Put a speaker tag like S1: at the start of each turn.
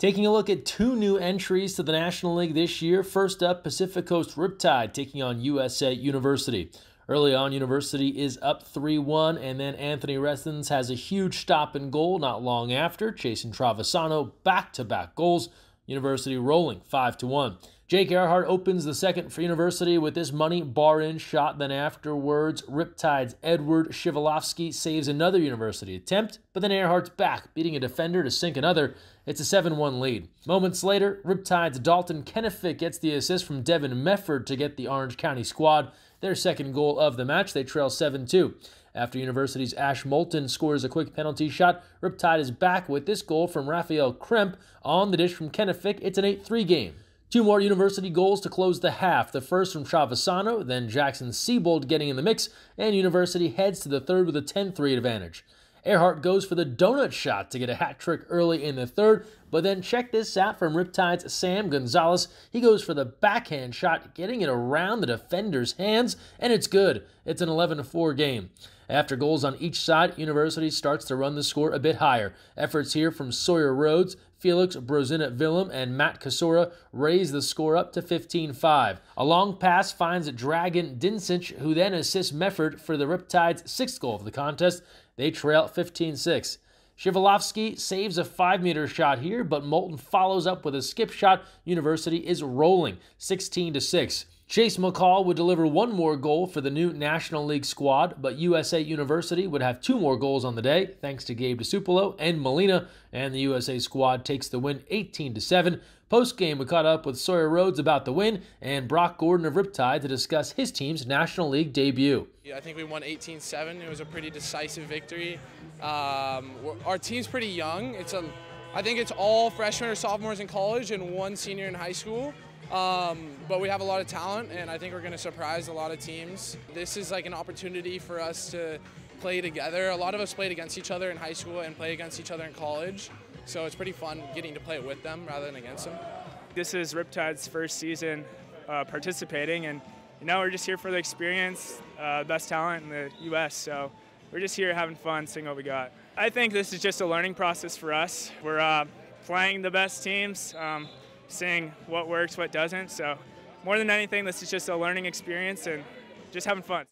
S1: Taking a look at two new entries to the National League this year. First up, Pacific Coast Riptide taking on USA University. Early on, University is up 3 1, and then Anthony Rethens has a huge stop and goal not long after, chasing Travisano back to back goals. University rolling 5 1. Jake Earhart opens the second for University with this money bar in shot. Then afterwards, Riptide's Edward Shivalovsky saves another University attempt, but then Earhart's back, beating a defender to sink another. It's a 7 1 lead. Moments later, Riptide's Dalton Kennefic gets the assist from Devin Mefford to get the Orange County squad their second goal of the match. They trail 7 2. After University's Ash Moulton scores a quick penalty shot, Riptide is back with this goal from Raphael Kremp on the dish from Kennefic. It's an 8 3 game. Two more University goals to close the half. The first from Travisano, then Jackson Siebold getting in the mix, and University heads to the third with a 10 3 advantage. Earhart goes for the donut shot to get a hat trick early in the third, but then check this out from Riptide's Sam Gonzalez. He goes for the backhand shot, getting it around the defender's hands, and it's good. It's an 11 4 game. After goals on each side, University starts to run the score a bit higher. Efforts here from Sawyer Rhodes, Felix Brozina Willem, and Matt Kasora raise the score up to 15 5. A long pass finds Dragon Dinsinch, who then assists Mefford for the Riptide's sixth goal of the contest. They trail 15 6. Shivalovsky saves a 5 meter shot here, but Moulton follows up with a skip shot. University is rolling 16 6. Chase McCall would deliver one more goal for the new National League squad, but USA University would have two more goals on the day, thanks to Gabe DeSupolo and Molina, and the USA squad takes the win 18 7. Post game, we caught up with Sawyer Rhodes about the win and Brock Gordon of Riptide to discuss his team's National League debut.
S2: Yeah, I think we won 18 7. It was a pretty decisive victory. Um, our team's pretty young. It's a, I think it's all freshmen or sophomores in college and one senior in high school. Um, but we have a lot of talent, and I think we're going to surprise a lot of teams. This is like an opportunity for us to play together. A lot of us played against each other in high school and play against each other in college, so it's pretty fun getting to play it with them rather than against them.
S3: This is Riptide's first season uh, participating, and you know we're just here for the experience, uh, best talent in the U.S. So we're just here having fun, seeing what we got. I think this is just a learning process for us. We're uh, playing the best teams. Um, seeing what works, what doesn't. So more than anything, this is just a learning experience and just having fun.